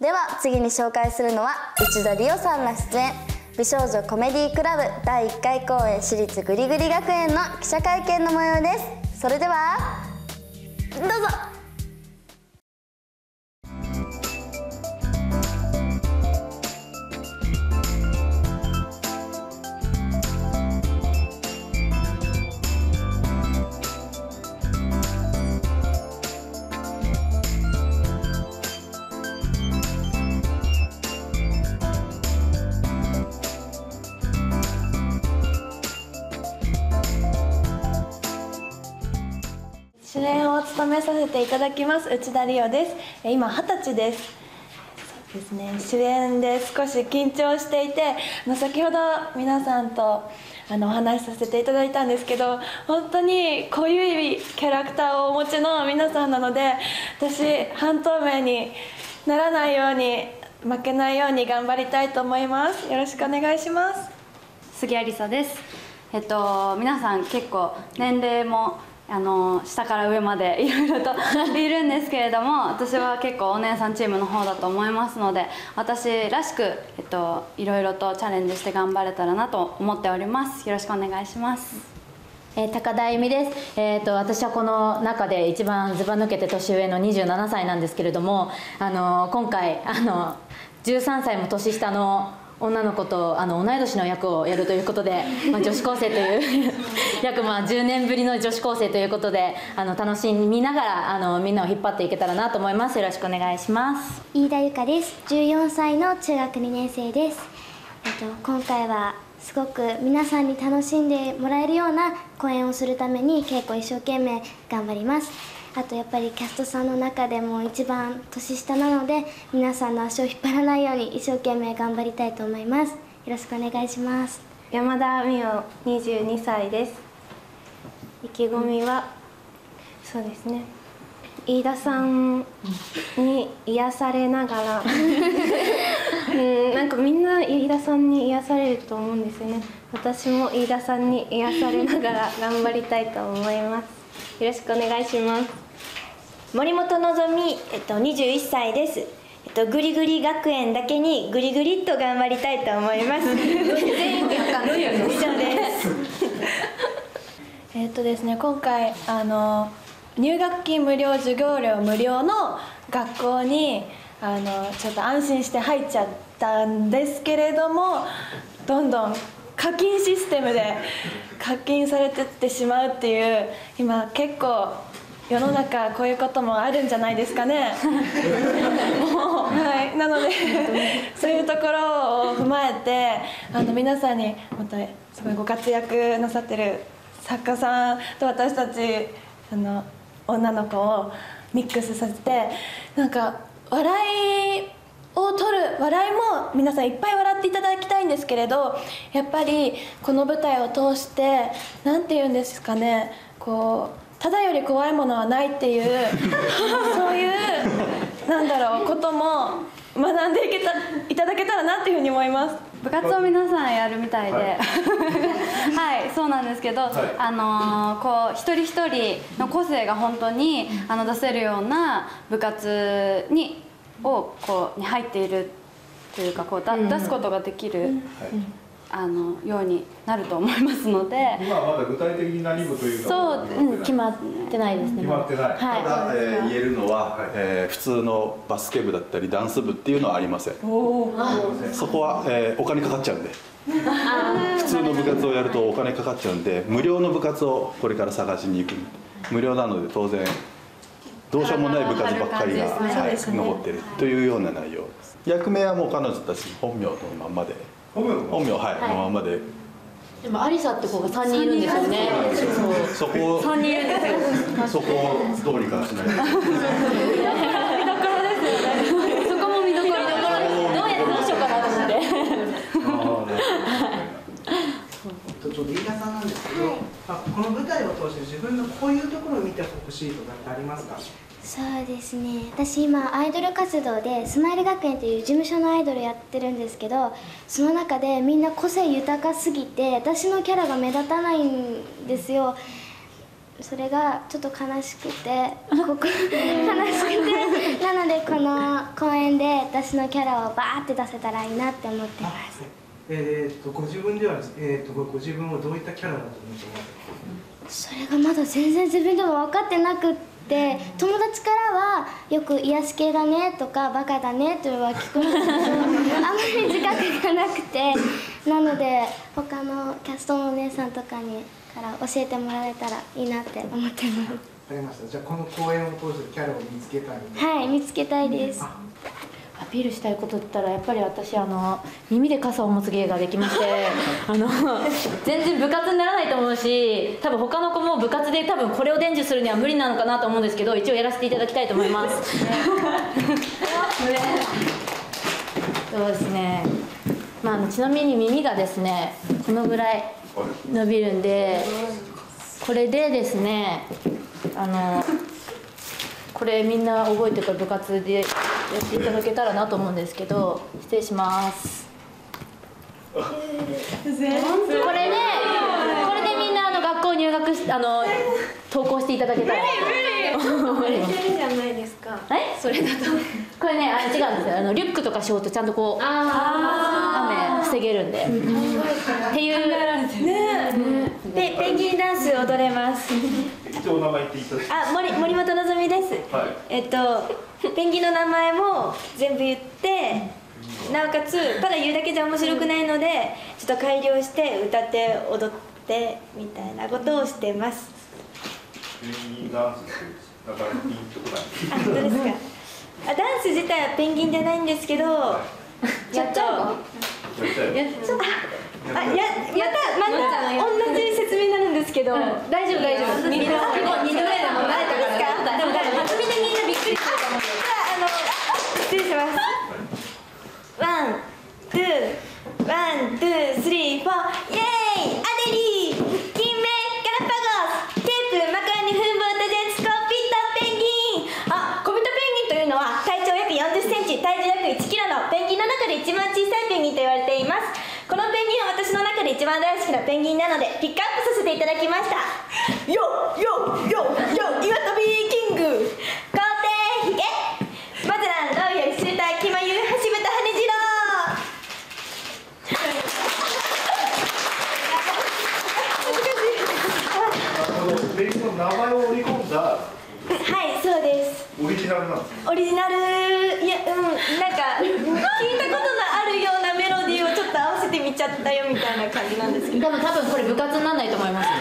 では次に紹介するのは内田理央さんが出演。美少女コメディークラブ第1回公演私立ぐりぐり学園の記者会見の模様です。それではどうぞ。務めさせていただきます内田理央です。え今二十歳です。そうですね。主演で少し緊張していてあの先ほど皆さんとあのお話しさせていただいたんですけど本当に濃ゆいキャラクターをお持ちの皆さんなので私半透明にならないように負けないように頑張りたいと思います。よろしくお願いします。杉有沙です。えっと皆さん結構年齢もあの下から上までいろいろと いるんですけれども私は結構お姉さんチームの方だと思いますので私らしく、えっと、いろいろとチャレンジして頑張れたらなと思っております。よろしくお願いします。えー高田由美です、えー、と私はこの中で一番ずば抜けて年上の27歳なんですけれども、あの今回あの13歳も年下の女の子とあの同い年の役をやるということで、まあ、女子高生という約まあ10年ぶりの女子高生ということであの楽しみながらあのみんなを引っ張っていけたらなと思います。よろしくお願いします。飯田由香です。14歳の中学2年生です、えっと、今回はすごく皆さんに楽しんでもらえるような公演をするために稽古一生懸命頑張ります。あとやっぱりキャストさんの中でも一番年下なので皆さんの足を引っ張らないように一生懸命頑張りたいと思います。よろしくお願いします。山田美桜22歳です意気込みはそうですね。飯田さんに癒されながら。うんなんかみんな飯田さんに癒されると思うんですよね。私も飯田さんに癒されながら頑張りたいと思います。よろしくお願いします。森本のぞみ、えっと、21歳です、えっと、グリグリ学園だけにグリグリっと頑張りたいと思います 全員わかんない以上ですえっとですね今回あの入学金無料授業料無料の学校にあのちょっと安心して入っちゃったんですけれどもどんどん課金システムで 課金されてってしまうっていう今結構世の中こういうこともあるんじゃないですかね。も うはいなのでそういうところを踏まえてあの皆さんにまたすごいご活躍なさってる作家さんと私たちあの女の子をミックスさせてなんか笑いを取る笑いも皆さんいっぱい笑っていただきたいんですけれどやっぱりこの舞台を通して何て言うんですかねこうただより怖いものはないっていう そういうなんだろうことも学んでいけたいただけたらなっていうふうに思います。部活を皆さんやるみたいで、はい、そうなんですけど、あのーこう一人一人の個性が本当にあの出せるような部活にをこうに入っているというかこうだ出すことができる、あのようになると思いますので、今はまだ具体的に何部というかそううん決まってない？ですね。決まってない。はい。ただ、えー言えるのは、えー普通のバスケ部だったりダンス部っていうのはありません。そこは、えーお金かかっちゃうんで。普通の部活をやるとお金かかっちゃうんで無料の部活をこれから探しに行く。無料なので当然どうしようもない部活ばっかりが、あーはい残ってるというような内容です。役名はもう彼女たち本名のまんまで本名？本名はい、このまんまで。でもアリサって子が3人いるんですよね。そこを3人いるんですよ。そこをどうにかしない。と そこも見どころどうやどうしようかなと思ってちょっと飯田さんなんですけど、まあ、この舞台を通して自分のこういうところを見てほしいとかってありますか？そうですね。私今アイドル活動でスマイル学園という事務所のアイドルやってるんですけどその中でみんな個性豊かすぎて私のキャラが目立たないんですよ。それがちょっと悲しくてここ 悲しくて。なのでこの公演演で私のキャラをバーって出せたらいいなって思ってますえー、とご自分では、えー、とご自分をどういったキャラだと思ってますそれがまだ全然自分でも分かってなくって友達からはよく癒し系だねとかバカだねとは聞くんですけどあまり自覚がなくて。なので他のキャストのお姉さんとかにから教えてもらえたらいいなって思ってまわかりました。じゃあこの公演を通してキャラを見つけたいす。はい見つけたいですアピールしたいことって言ったらやっぱり私あの耳で傘を持つ芸ができまして あの全然部活にならないと思うし多分他の子も部活で多分これを伝授するには無理なのかなと思うんですけど一応やらせていただきたいと思います。そうですね。まあちなみに耳がですねこのぐらい伸びるんでこれでですねあのこれみんな覚えてから部活でやっていただけたらなと思うんですけど失礼します。これでこれでみんなあの学校入学しあの登校していただけたら。無理。じゃないですか。え？それだと。これねあ違うんですよ。あのリュックとかしようとちゃんとこう雨防げるんで。っていう。でペンギンダンス踊れます。一応お名前言っていあ森森本のぞみです、はいえっとペンギンの名前も全部言ってなおかつただ言うだけじゃ面白くないのでちょっと改良して歌って踊ってみたいなことをしてます。ペンギンダンスってなかなかピンとこない。あ本当ですか。あダンス自体はペンギンじゃないんですけどやっとやっちゃえあやまた。また同じ説明になるんですけど、大丈夫大丈夫。二度目でも慣れたからですかでも大丈夫初めでみんなびっくりすると思うじゃああの失礼します one two one two three four イエーイアデリー金目ガラパゴスケープマカロニフンボルトジェンツーコビトペンギンあコビトペンギンというのは体長約4 0センチ体重約1キロのペンギンの中で一番小さいペンギンと言われています。このペンギンは私の中で一番大好きなペンギンなのでピックアップさせていただきました。よよよよ岩飛びキング。皇帝ヒゲマゼランロイヤルシューターキマユ橋豚羽次郎。このペンギンの名前を織り込んだはいそうです。オリジナルなんですオリジナルいやうんなんか聞いたことのあるようなメロディーをちょっと合わせてみちゃったよみたいな感じなんですけど。多分多分これ部活にならないと思います。あ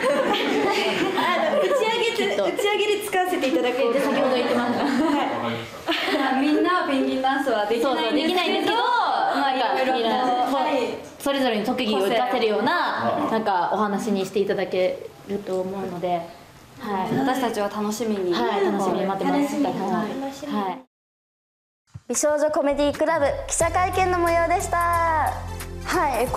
の打ち上げで打ち上げで使わせていただこうと。先ほど言ってました。みんなはペンギンダンスはできないんですけどなんかいろいろはい。それぞれに特技を生かせるようななんかお話にしていただけると思うので、はい、私たちは楽しみにはい。楽しみに待ってます。はい。美少女コメディクラブ記者会見の模様でしたはい